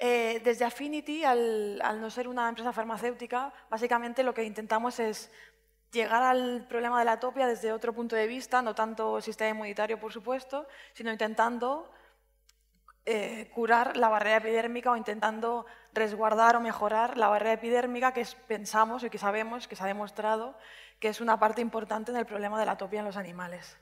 Eh, desde Affinity, al, no ser una empresa farmacéutica, básicamente lo que intentamos es llegar al problema de la atopia desde otro punto de vista, no tanto sistema inmunitario, por supuesto, sino intentando eh, curar la barrera epidérmica o intentando resguardar o mejorar la barrera epidérmica que pensamos y que sabemos, que se ha demostrado, que es una parte importante en el problema de la atopia en los animales.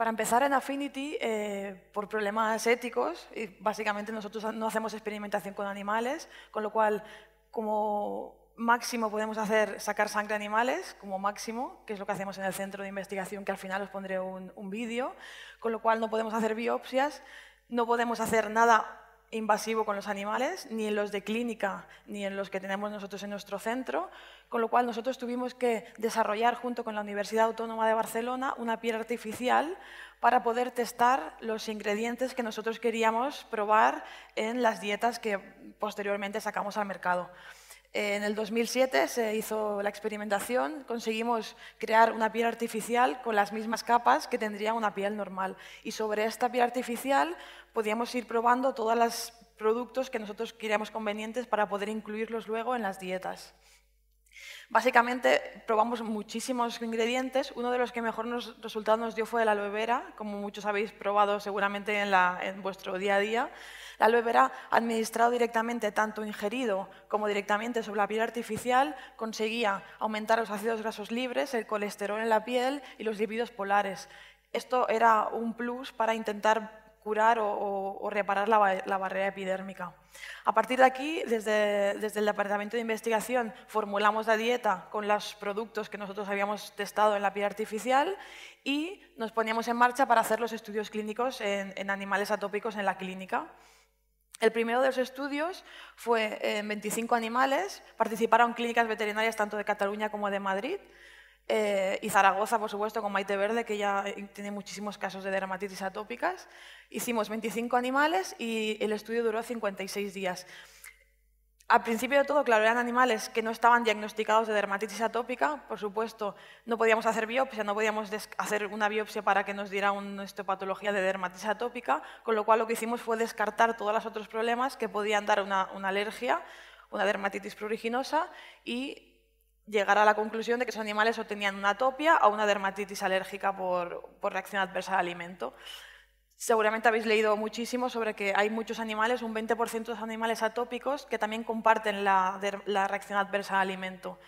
Para empezar, en Affinity, eh, por problemas éticos, y básicamente nosotros no hacemos experimentación con animales, con lo cual, como máximo podemos hacer sacar sangre de animales, como máximo, que es lo que hacemos en el centro de investigación, que al final os pondré un vídeo, con lo cual no podemos hacer biopsias, no podemos hacer nada invasivo con los animales, ni en los de clínica, ni en los que tenemos nosotros en nuestro centro, con lo cual nosotros tuvimos que desarrollar junto con la Universidad Autónoma de Barcelona una piel artificial para poder testar los ingredientes que nosotros queríamos probar en las dietas que posteriormente sacamos al mercado. En el 2007 se hizo la experimentación, conseguimos crear una piel artificial con las mismas capas que tendría una piel normal. Y sobre esta piel artificial podíamos ir probando todos los productos que nosotros queríamos convenientes para poder incluirlos luego en las dietas. Básicamente probamos muchísimos ingredientes. Uno de los que mejor resultados nos dio fue la aloe vera, como muchos habéis probado seguramente en, en vuestro día a día. La aloe vera, administrado directamente, tanto ingerido como directamente sobre la piel artificial, conseguía aumentar los ácidos grasos libres, el colesterol en la piel y los lípidos polares. Esto era un plus para intentar curar o, reparar la, barrera epidérmica. A partir de aquí, desde, el Departamento de Investigación, formulamos la dieta con los productos que nosotros habíamos testado en la piel artificial y nos poníamos en marcha para hacer los estudios clínicos en animales atópicos en la clínica. El primero de los estudios fue en 25 animales, participaron clínicas veterinarias tanto de Cataluña como de Madrid, eh, y Zaragoza, por supuesto, con Maite Verde, que ya tiene muchísimos casos de dermatitis atópicas. Hicimos 25 animales y el estudio duró 56 días. Al principio de todo, claro, eran animales que no estaban diagnosticados de dermatitis atópica. Por supuesto, no podíamos hacer biopsia, no podíamos hacer una biopsia para que nos diera una histopatología de dermatitis atópica, con lo cual lo que hicimos fue descartar todos los otros problemas que podían dar una, alergia, una dermatitis pruriginosa y llegar a la conclusión de que esos animales o tenían una atopia o una dermatitis alérgica por, reacción adversa al alimento. Seguramente habéis leído muchísimo sobre que hay muchos animales, un 20% de los animales atópicos, que también comparten la, reacción adversa al alimento.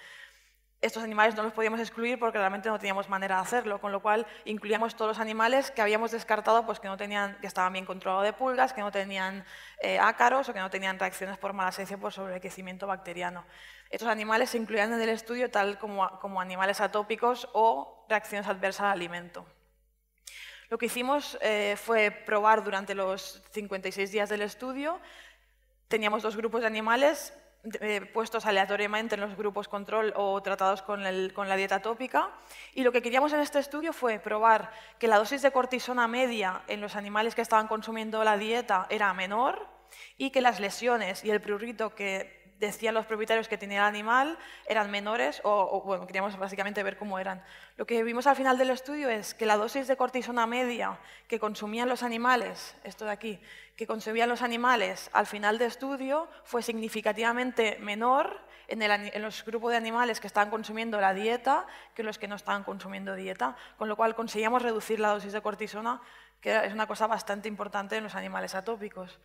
Estos animales no los podíamos excluir porque realmente no teníamos manera de hacerlo, con lo cual incluíamos todos los animales que habíamos descartado pues, que, no tenían, que estaban bien controlados de pulgas, que no tenían eh, ácaros o que no tenían reacciones por malacesia por sobreenriquecimiento bacteriano. Estos animales se incluían en el estudio tal como, como animales atópicos o reacciones adversas al alimento. Lo que hicimos eh, fue probar durante los 56 días del estudio. Teníamos dos grupos de animales eh, puestos aleatoriamente en los grupos control o tratados con, con, la dieta tópica. Y lo que queríamos en este estudio fue probar que la dosis de cortisona media en los animales que estaban consumiendo la dieta era menor y que las lesiones y el prurito que decían los propietarios que tenía el animal eran menores o, bueno, queríamos básicamente ver cómo eran. Lo que vimos al final del estudio es que la dosis de cortisona media que consumían los animales, esto de aquí, que consumían los animales al final del estudio fue significativamente menor en, los grupos de animales que estaban consumiendo la dieta que los que no estaban consumiendo dieta, con lo cual conseguíamos reducir la dosis de cortisona, que es una cosa bastante importante en los animales atópicos.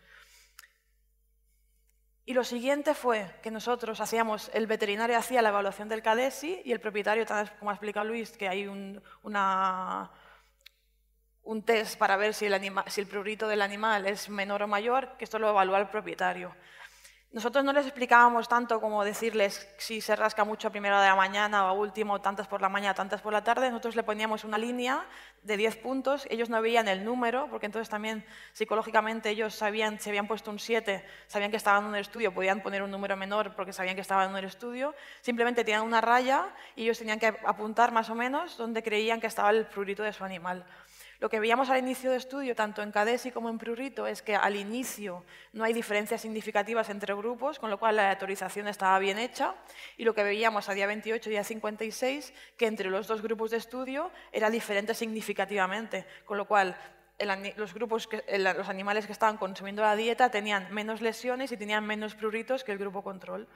Y lo siguiente fue que nosotros hacíamos, el veterinario hacía la evaluación del CADESI y el propietario, como ha explicado Luis, que hay un, un test para ver si el, si el prurito del animal es menor o mayor, que esto lo evalúa el propietario. Nosotros no les explicábamos tanto como decirles si se rasca mucho a primera de la mañana o a último, tantas por la mañana, tantas por la tarde. Nosotros le poníamos una línea de 10 puntos. Ellos no veían el número, porque entonces también psicológicamente ellos sabían, si habían puesto un 7, sabían que estaban en un estudio, podían poner un número menor porque sabían que estaban en un estudio. Simplemente tenían una raya y ellos tenían que apuntar más o menos donde creían que estaba el prurito de su animal. Lo que veíamos al inicio de estudio, tanto en Cadesi como en Prurito, es que al inicio no hay diferencias significativas entre grupos, con lo cual la aleatorización estaba bien hecha, y lo que veíamos a día 28 y día 56, que entre los dos grupos de estudio era diferente significativamente, con lo cual los, los animales que estaban consumiendo la dieta tenían menos lesiones y tenían menos pruritos que el grupo control.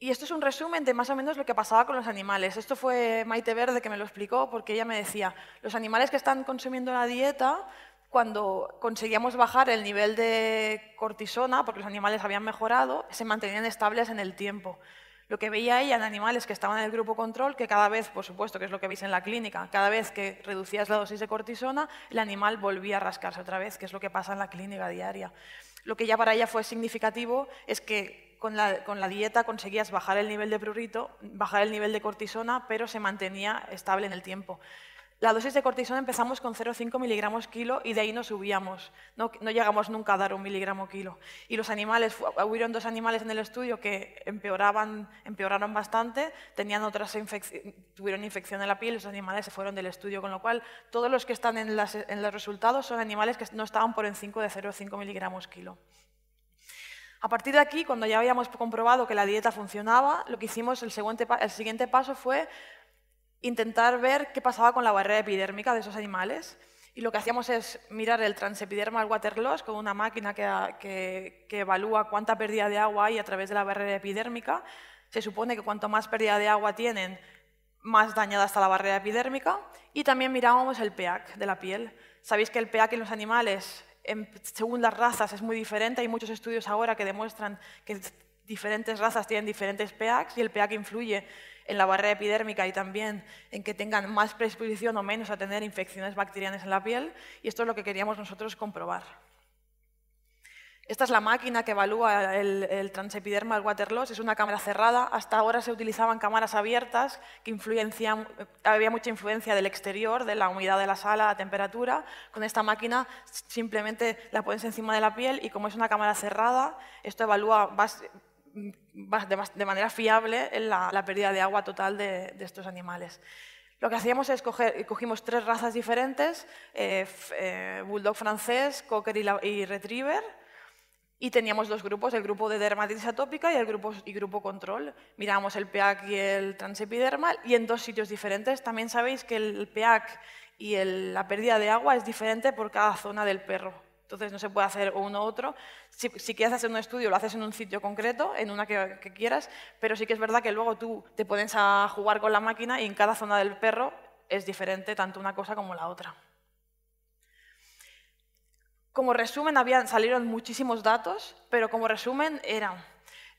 Y esto es un resumen de más o menos lo que pasaba con los animales. Esto fue Maite Verde que me lo explicó porque ella me decía, los animales que están consumiendo la dieta, cuando conseguíamos bajar el nivel de cortisona, porque los animales habían mejorado, se mantenían estables en el tiempo. Lo que veía ella en animales que estaban en el grupo control, que cada vez, por supuesto, que es lo que veis en la clínica, cada vez que reducías la dosis de cortisona, el animal volvía a rascarse otra vez, que es lo que pasa en la clínica diaria. Lo que ya para ella fue significativo es que con la, dieta conseguías bajar el nivel de prurito, bajar el nivel de cortisona, pero se mantenía estable en el tiempo. La dosis de cortisona empezamos con 0,5 miligramos kilo y de ahí nos subíamos. No, llegamos nunca a dar un miligramo kilo. Y los animales, hubieron dos animales en el estudio que empeoraban, empeoraron bastante, tenían otras tuvieron infección en la piel, los animales se fueron del estudio, con lo cual todos los que están en los resultados son animales que no estaban por encima de 0,5 miligramos kilo. A partir de aquí, cuando ya habíamos comprobado que la dieta funcionaba, lo que hicimos, el siguiente, paso fue intentar ver qué pasaba con la barrera epidérmica de esos animales. Y lo que hacíamos es mirar el transepidermal water loss con una máquina que, que, evalúa cuánta pérdida de agua hay a través de la barrera epidérmica. Se supone que cuanto más pérdida de agua tienen, más dañada está la barrera epidérmica. Y también mirábamos el pH de la piel. Sabéis que el pH en los animales según las razas es muy diferente. Hay muchos estudios ahora que demuestran que diferentes razas tienen diferentes pHs y el pH influye en la barrera epidérmica y también en que tengan más predisposición o menos a tener infecciones bacterianas en la piel. Y esto es lo que queríamos nosotros comprobar. Esta es la máquina que evalúa el, el transepidermal water loss. Es una cámara cerrada. Hasta ahora se utilizaban cámaras abiertas que había mucha influencia del exterior, de la humedad de la sala, la temperatura. Con esta máquina simplemente la pones encima de la piel y como es una cámara cerrada, esto evalúa de manera fiable la, pérdida de agua total de, estos animales. Lo que hacíamos es coger, cogimos tres razas diferentes, eh, eh, bulldog francés, cocker y retriever, y teníamos dos grupos, el grupo de dermatitis atópica y el grupo, control. Miramos el pH y el transepidermal y en dos sitios diferentes. También sabéis que el pH y la pérdida de agua es diferente por cada zona del perro. Entonces no se puede hacer uno u otro. Si, quieres hacer un estudio, lo haces en un sitio concreto, en una que, que, quieras, pero sí que es verdad que luego tú te pones a jugar con la máquina y en cada zona del perro es diferente tanto una cosa como la otra. Como resumen, habían, salieron muchísimos datos, pero como resumen era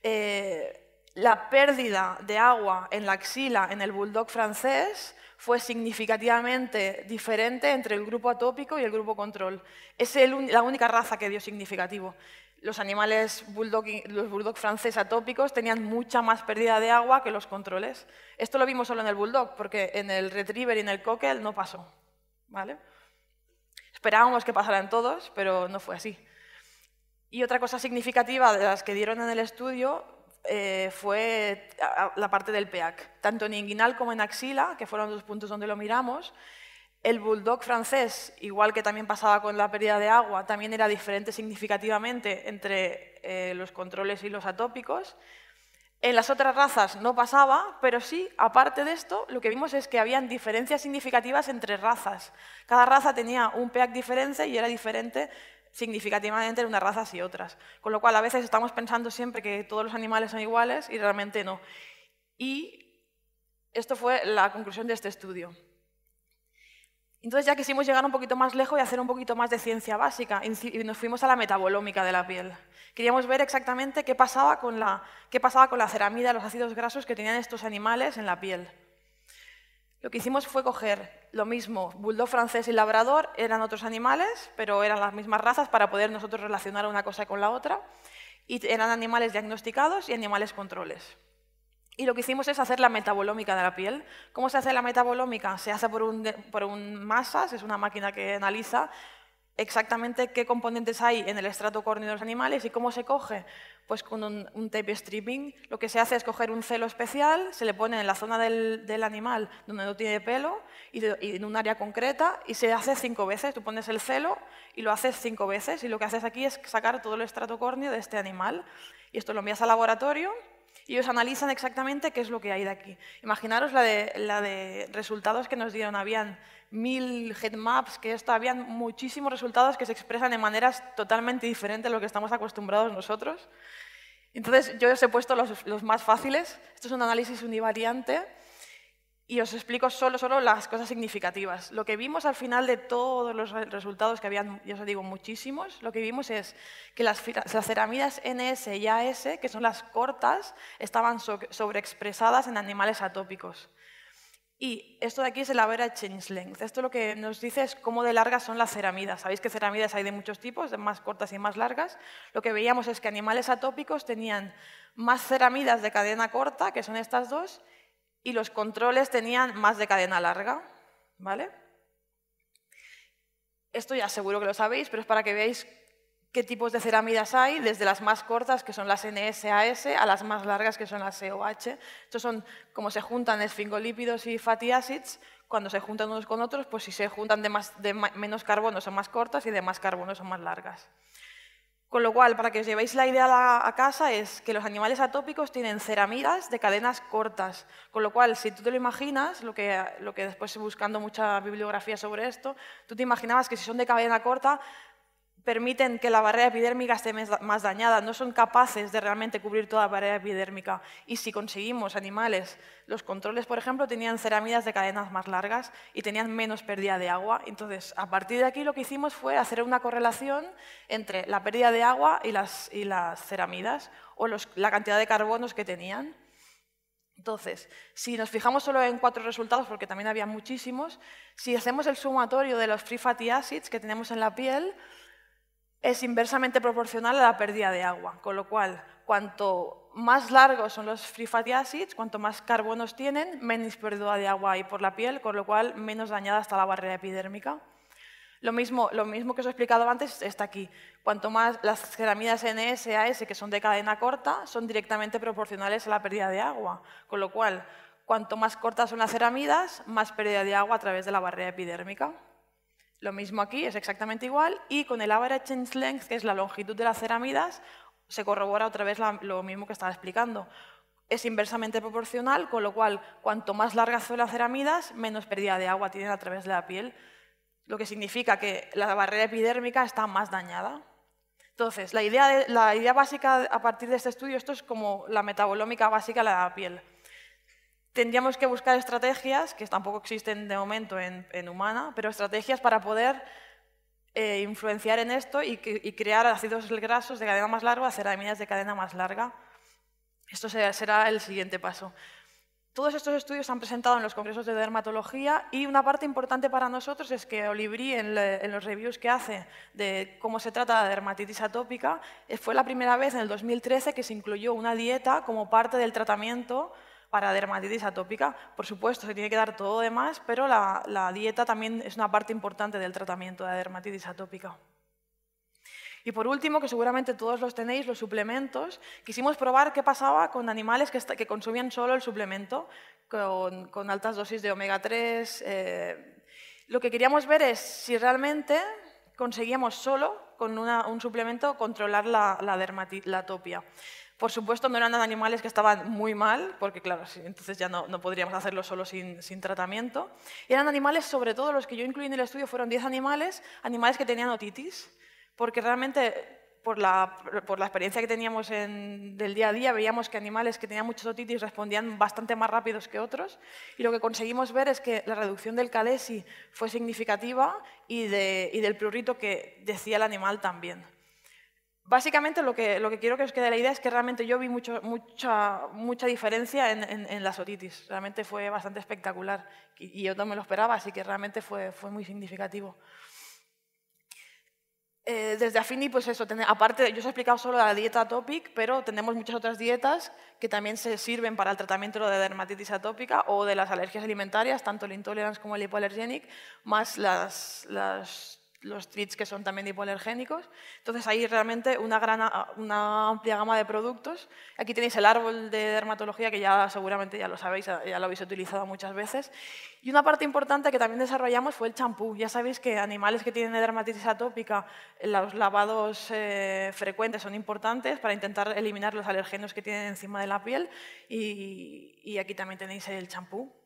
eh, la pérdida de agua en la axila en el bulldog francés fue significativamente diferente entre el grupo atópico y el grupo control. Es la única raza que dio significativo. Los animales bulldog, los bulldog francés atópicos tenían mucha más pérdida de agua que los controles. Esto lo vimos solo en el bulldog, porque en el retriever y en el cocker no pasó. ¿vale? Esperábamos que pasaran todos, pero no fue así. Y otra cosa significativa de las que dieron en el estudio eh, fue la parte del pH. Tanto en inguinal como en axila, que fueron los puntos donde lo miramos, el bulldog francés, igual que también pasaba con la pérdida de agua, también era diferente significativamente entre eh, los controles y los atópicos. En las otras razas no pasaba, pero sí, aparte de esto, lo que vimos es que habían diferencias significativas entre razas. Cada raza tenía un pH diferente y era diferente significativamente en unas razas y otras. Con lo cual, a veces estamos pensando siempre que todos los animales son iguales y realmente no. Y esto fue la conclusión de este estudio. Entonces ya quisimos llegar un poquito más lejos y hacer un poquito más de ciencia básica y nos fuimos a la metabolómica de la piel. Queríamos ver exactamente qué pasaba con la, qué pasaba con la ceramida, los ácidos grasos que tenían estos animales en la piel. Lo que hicimos fue coger lo mismo, bulldog francés y labrador eran otros animales, pero eran las mismas razas para poder nosotros relacionar una cosa con la otra, y eran animales diagnosticados y animales controles. Y lo que hicimos es hacer la metabolómica de la piel. ¿Cómo se hace la metabolómica? Se hace por un, por un masas, es una máquina que analiza exactamente qué componentes hay en el estrato córneo de los animales y cómo se coge. Pues con un, tape stripping lo que se hace es coger un celo especial, se le pone en la zona del, del animal donde no tiene pelo y, y, en un área concreta y se hace cinco veces. Tú pones el celo y lo haces cinco veces y lo que haces aquí es sacar todo el estrato córneo de este animal. Y esto lo envías al laboratorio Y ellos analizan exactamente qué es lo que hay de aquí. Imaginaros la de, la de resultados que nos dieron. Habían mil headmaps, que esto, habían muchísimos resultados que se expresan de maneras totalmente diferentes a lo que estamos acostumbrados nosotros. Entonces, yo os he puesto los, los más fáciles. Esto es un análisis univariante y os explico solo, solo las cosas significativas. Lo que vimos al final de todos los resultados, que habían, ya os digo, muchísimos, lo que vimos es que las, las ceramidas NS y AS, que son las cortas, estaban sobreexpresadas en animales atópicos. Y esto de aquí es el average change length. Esto lo que nos dice es cómo de largas son las ceramidas. Sabéis que ceramidas hay de muchos tipos, de más cortas y más largas. Lo que veíamos es que animales atópicos tenían más ceramidas de cadena corta, que son estas dos, y los controles tenían más de cadena larga. ¿vale? Esto ya seguro que lo sabéis, pero es para que veáis qué tipos de ceramidas hay, desde las más cortas, que son las NSAS, a las más largas, que son las COH. Estos son como se juntan esfingolípidos y fatty acids, cuando se juntan unos con otros, pues si se juntan de, de menos carbono son más cortas y de más carbono son más largas. Con lo cual, para que os llevéis la idea a casa, es que los animales atópicos tienen ceramidas de cadenas cortas. Con lo cual, si tú te lo imaginas, lo que, lo que después buscando mucha bibliografía sobre esto, tú te imaginabas que si son de cadena corta, permiten que la barrera epidérmica esté más dañada, no son capaces de realmente cubrir toda la barrera epidérmica. Y si conseguimos animales, los controles, por ejemplo, tenían ceramidas de cadenas más largas y tenían menos pérdida de agua. Entonces, a partir de aquí lo que hicimos fue hacer una correlación entre la pérdida de agua y las, y las ceramidas, o la cantidad de carbonos que tenían. Entonces, si nos fijamos solo en cuatro resultados, porque también había muchísimos, si hacemos el sumatorio de los free fatty acids que tenemos en la piel, es inversamente proporcional a la pérdida de agua, con lo cual cuanto más largos son los free fatty acids, cuanto más carbonos tienen, menos pérdida de agua hay por la piel, con lo cual menos dañada está la barrera epidérmica. Lo mismo, lo mismo que os he explicado antes está aquí. Cuanto más las ceramidas NS, AS, que son de cadena corta, son directamente proporcionales a la pérdida de agua, con lo cual cuanto más cortas son las ceramidas, más pérdida de agua a través de la barrera epidérmica. Lo mismo aquí, es exactamente igual, y con el average change length, que es la longitud de las ceramidas, se corrobora otra vez lo mismo que estaba explicando. Es inversamente proporcional, con lo cual, cuanto más largas son las ceramidas, menos pérdida de agua tienen a través de la piel, lo que significa que la barrera epidérmica está más dañada. Entonces, la idea, la idea básica a partir de este estudio, esto es como la metabolómica básica de la piel tendríamos que buscar estrategias, que tampoco existen de momento en, humana, pero estrategias para poder eh, influenciar en esto y, crear ácidos grasos de cadena más larga, ceramidas de cadena más larga. Esto será el siguiente paso. Todos estos estudios se han presentado en los congresos de dermatología y una parte importante para nosotros es que Olivri, en, en, los reviews que hace de cómo se trata la dermatitis atópica, eh, fue la primera vez en el 2013 que se incluyó una dieta como parte del tratamiento para dermatitis atópica. Por supuesto, se tiene que dar todo demás, pero la, dieta también es una parte importante del tratamiento de dermatitis atópica. Y por último, que seguramente todos los tenéis, los suplementos, quisimos probar qué pasaba con animales que, consumían solo el suplemento, con, altas dosis de omega 3. Eh, lo que queríamos ver es si realmente conseguíamos solo con un suplemento controlar la, la, la atopia. Por supuesto, no eran animales que estaban muy mal, porque claro, entonces ya no, podríamos hacerlo solo sin, tratamiento. Eran animales, sobre todo los que yo incluí en el estudio, fueron 10 animales, animales que tenían otitis, porque realmente por la, experiencia que teníamos del día a día, veíamos que animales que tenían muchos otitis respondían bastante más rápidos que otros, y lo que conseguimos ver es que la reducción del calesi fue significativa y, y del prurito que decía el animal también. Básicamente lo que, lo que quiero que os quede la idea es que realmente yo vi mucho, mucha, mucha diferencia en, en, las otitis. Realmente fue bastante espectacular y, yo no me lo esperaba, así que realmente fue, fue muy significativo. Eh, desde Afini, pues eso, aparte, yo os he explicado solo la dieta Atopic, pero tenemos muchas otras dietas que también se sirven para el tratamiento de dermatitis atópica o de las alergias alimentarias, tanto el intolerance como el hipoalergenic, más las, las los treats que son también hipoalergénicos. Entonces hay realmente una, gran, una amplia gama de productos. Aquí tenéis el árbol de dermatología que ya seguramente ya lo sabéis, ya lo habéis utilizado muchas veces. Y una parte importante que también desarrollamos fue el champú. Ya sabéis que animales que tienen dermatitis atópica, los lavados eh, frecuentes son importantes para intentar eliminar los alergenos que tienen encima de la piel. Y aquí también tenéis el champú